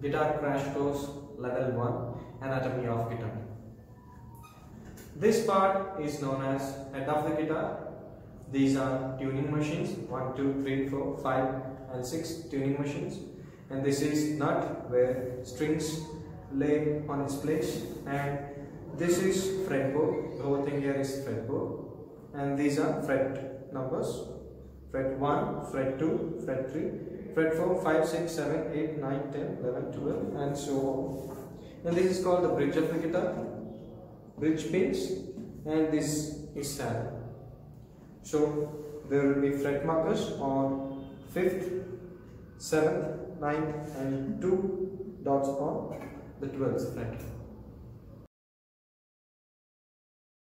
Guitar Crash Course Level 1 Anatomy of Guitar. This part is known as head of the guitar. These are tuning machines 1, 2, 3, 4, 5 and 6 tuning machines. And this is nut where strings lay on its place. And this is fretboard, the whole thing here is fretboard. And these are fret numbers. Fret 1, fret 2, fret 3, fret 4, 5, 6, 7, 8, 9, 10, 11, 12 and so on. And this is called the bridge of the guitar, bridge pins and this is saddle. So there will be fret markers on 5th, 7th, 9th and 2 dots on the 12th fret.